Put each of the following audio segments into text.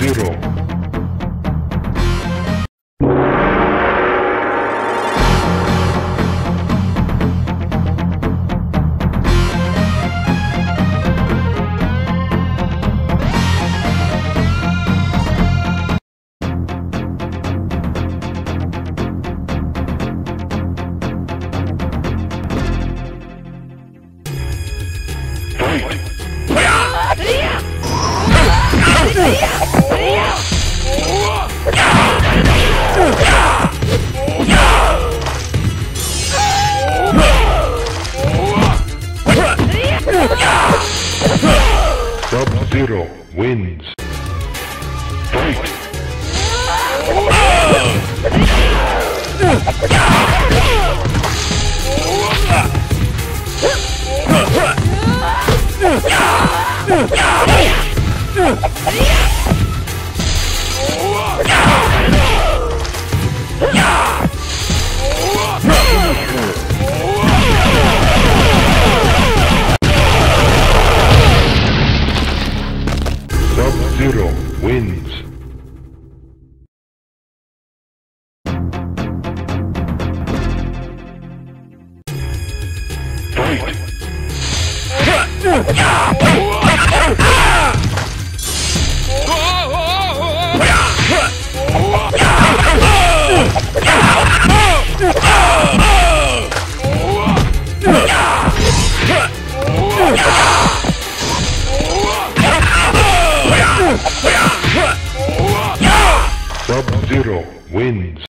Sub-Zero. Sub-Zero wins. Fight! Sub-Zero Sub-Zero wins.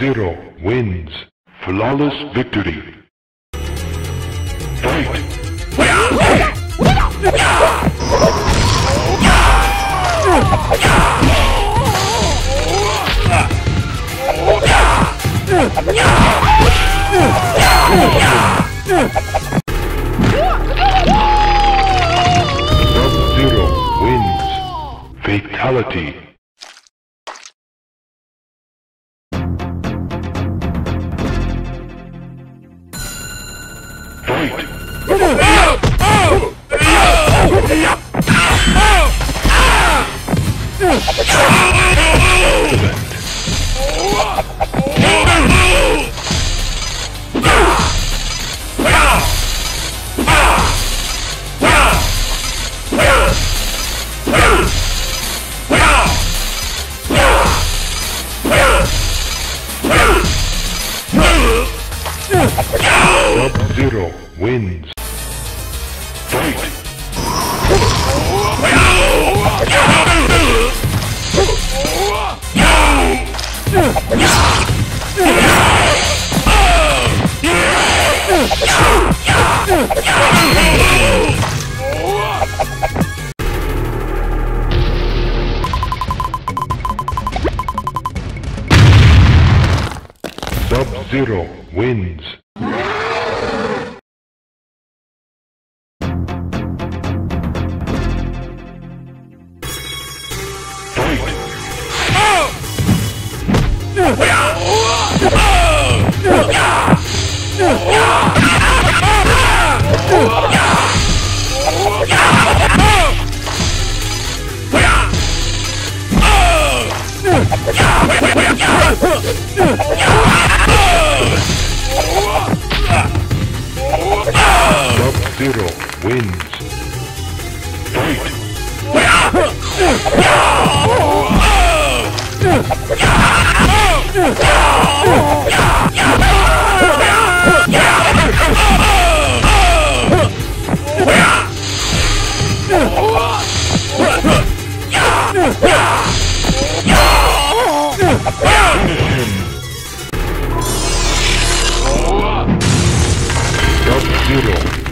Sub-Zero wins. Flawless victory. Fight! Sub-Zero wins. Fatality. Sub-Zero wins. Sub-Zero wins.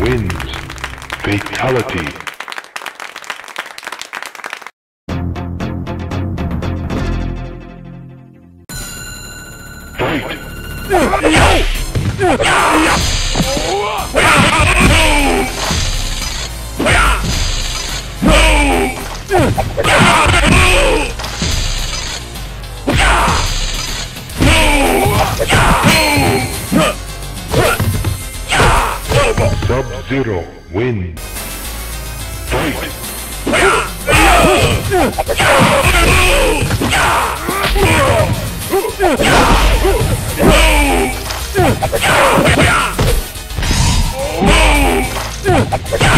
Wins. Fatality. Sub-Zero wins. Fight! Sub-Zero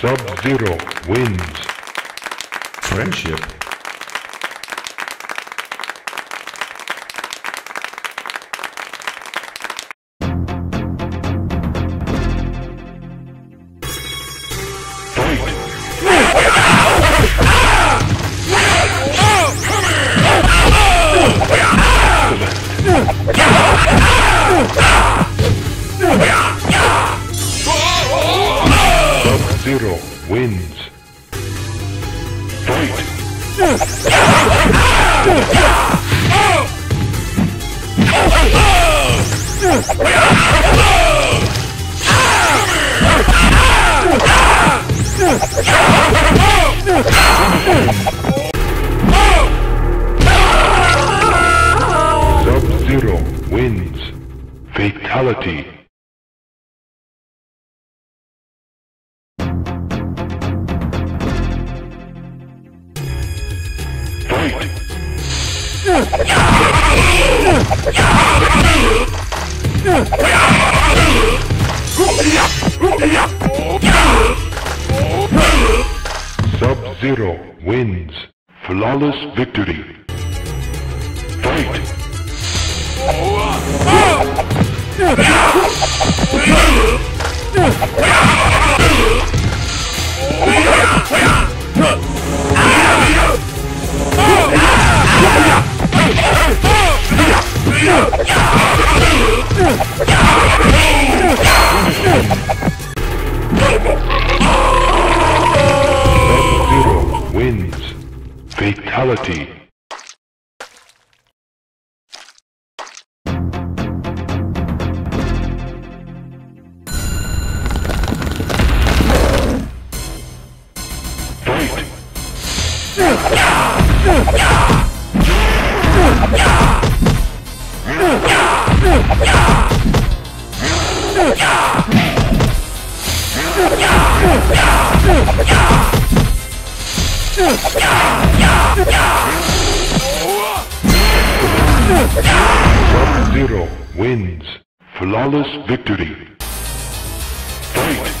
Sub-Zero wins. Friendship. Sub-Zero wins. Fatality. Sub-Zero wins. Flawless victory. Fight! Sub-Zero wins. Fatality. Fight! Sub-Zero wins. Flawless victory. Fight!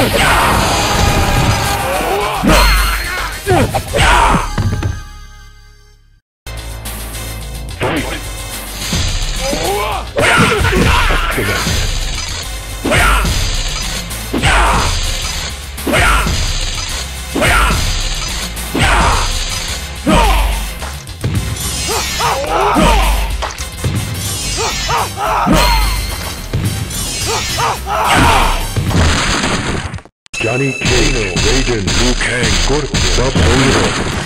Yeah! Johnny Cage, Raiden, Liu Kang, Scorpion, Sub-Zero,